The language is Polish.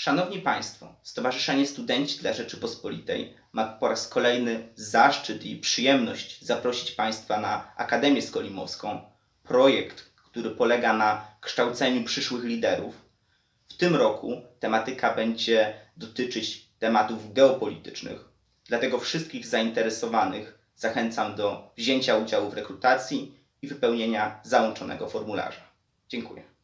Szanowni Państwo, Stowarzyszenie Studenci dla Rzeczypospolitej ma po raz kolejny zaszczyt i przyjemność zaprosić Państwa na Akademię Skolimowską, projekt, który polega na kształceniu przyszłych liderów. W tym roku tematyka będzie dotyczyć tematów geopolitycznych, dlatego wszystkich zainteresowanych zachęcam do wzięcia udziału w rekrutacji i wypełnienia załączonego formularza. Dziękuję.